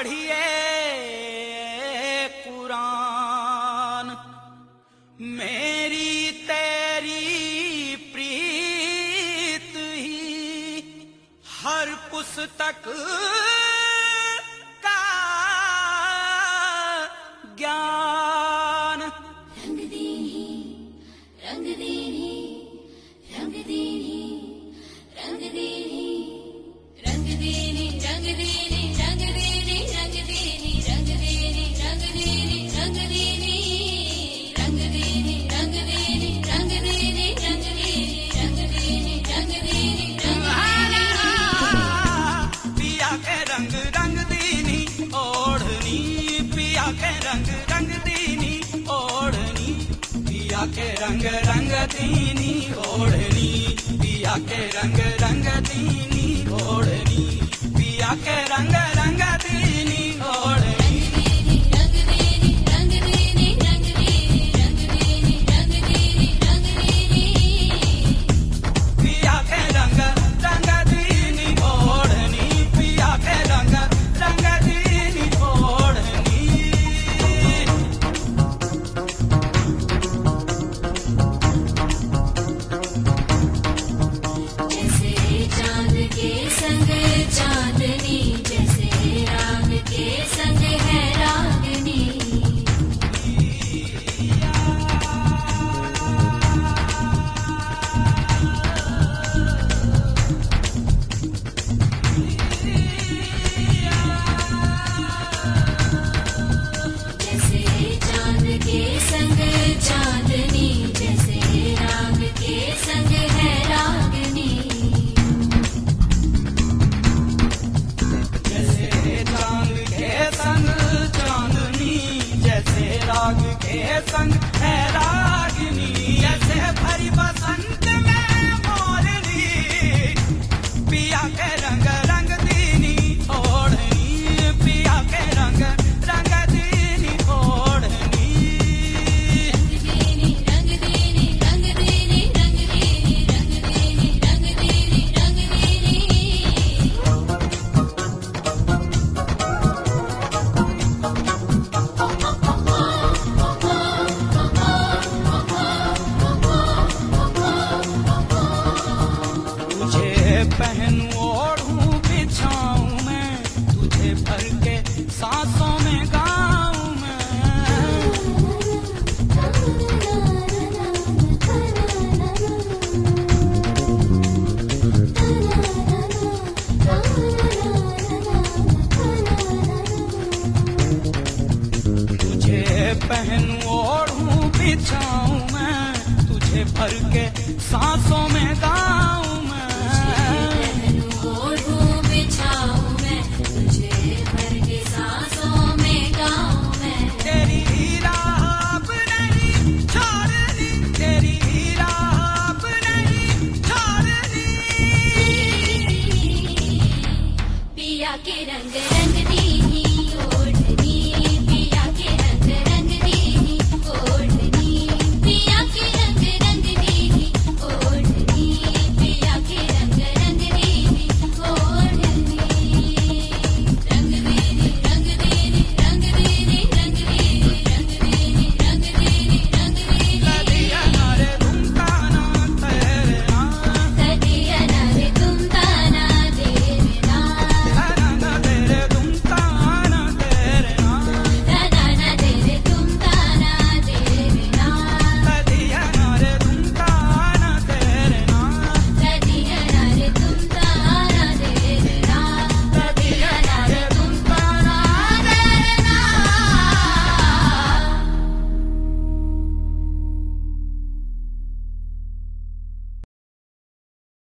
पढ़िए कुरान। मेरी तेरी प्रीत ही हर पुस्तक का ज्ञान। रंग दी रंग दी। रंग रंग दीनी ओढ़नी पिया के रंग रंग दीनी ओढ़नी पिया के Yes, and पहनू ओढ़ू बिछाऊ मैं तुझे भर के सांसों में गा